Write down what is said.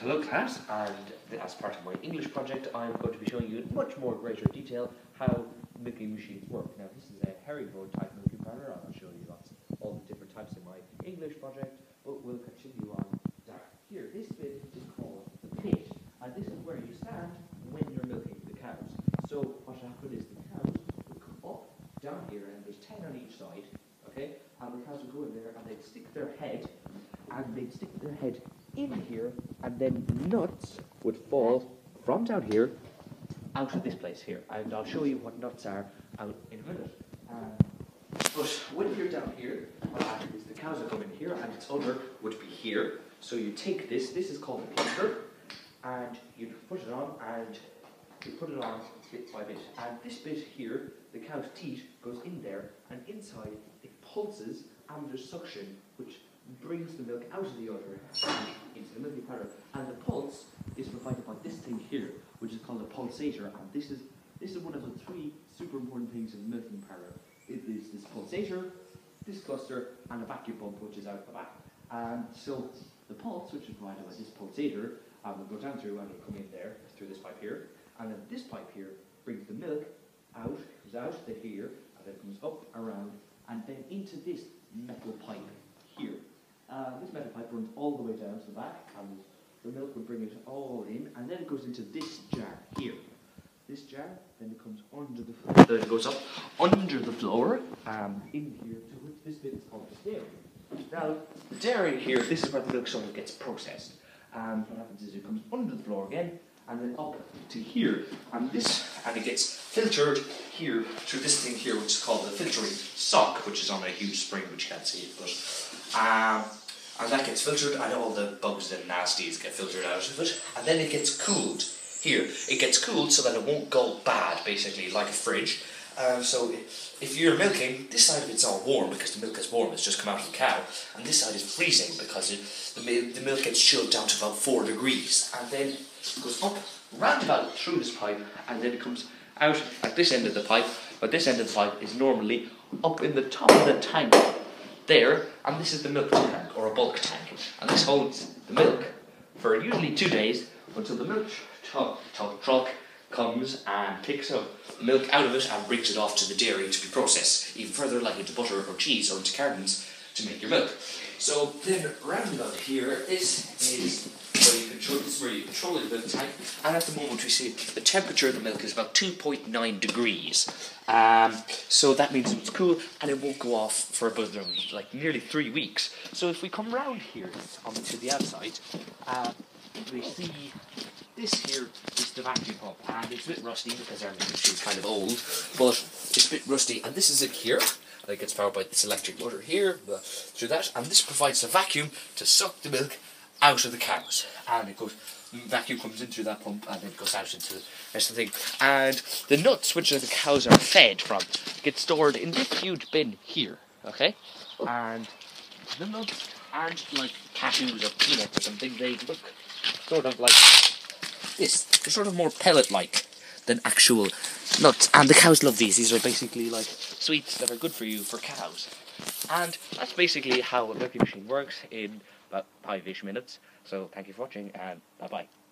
Hello class, and as part of my English project I'm going to be showing you in much more greater detail how milking machines work. Now this is a herringbone type milking parlour, I'll show you lots all the different types in my English project, but we'll continue on down. Here, this bit is called the pit, and this is where you stand when you're milking the cows. So what happens is the cows will come up, down here, and there's 10 on each side, okay? And the cows will go in there and they'd stick their head, and they'd stick their head in here, and then nuts would fall from down here out of this place here. And I'll show you what nuts are out in a minute. Um, but when you're down here, the cows are coming here, and its udder would be here. So you take this, this is called a pincher, and you put it on, and you put it on bit by bit. And this bit here, the cow's teat goes in there, and inside it pulses under suction, which brings the milk out of the udder into the milking parlour. And the pulse is provided by this thing here, which is called a pulsator. And this is this is one of the three super important things in the milking parlour. It is this pulsator, this cluster, and a vacuum pump, which is out the back. And so the pulse, which is provided by this pulsator, um, will go down through and will come in there through this pipe here. And then this pipe here brings the milk out, comes out to here, and then comes up around, and then into this metal pipe. Uh, this metal pipe runs all the way down to the back, and the milk would bring it all in, and then it goes into this jar here. This jar, then it comes under the floor. Then it goes up under the floor, um, in here to which this bit is called the dairy. Now, the dairy here, this is where the milk sort of gets processed. And what happens is it comes under the floor again, and then up to here, and this, and it gets filtered here through this thing here, which is called the filtering sock, which is on a huge spring, which you can't see, it, but um, and that gets filtered, and all the bugs and nasties get filtered out of it, and then it gets cooled. Here, it gets cooled so that it won't go bad, basically, like a fridge. Um, so if you're milking, this side of it's all warm because the milk is warm, it's just come out of the cow, and this side is freezing because it, the, the milk gets chilled down to about 4 degrees, and then it goes up, round about through this pipe, and then it comes out at this end of the pipe, but this end of the pipe is normally up in the top of the tank there, and this is the milk tank, a bulk tank, and this holds the milk for usually two days until the milk truck, truck comes and picks up milk out of it and brings it off to the dairy to be processed even further, like into butter or cheese or into cartons to make your milk. So then round about here, this is where you control this is where you control the milk tank, and at the moment we see the temperature of the milk is about 2.9 degrees. Um, so that means it's cool and it won't go off for about like nearly three weeks. So if we come round here onto the outside, uh, we see this here is the vacuum pump, and it's a bit rusty because our machine's kind of old, but it's a bit rusty. And this is it here. It gets powered by this electric motor here, through that, and this provides a vacuum to suck the milk out of the cows. And it goes, vacuum comes in through that pump, and then goes out into the rest of the thing. And the nuts, which the cows are fed from, get stored in this huge bin here, okay? And the nuts aren't like cashews or peanuts or something, they look sort of like this. They're sort of more pellet-like than actual nuts. And the cows love these. These are basically like sweets that are good for you for cows. And that's basically how a milking machine works in about five-ish minutes. So thank you for watching and bye-bye.